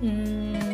嗯。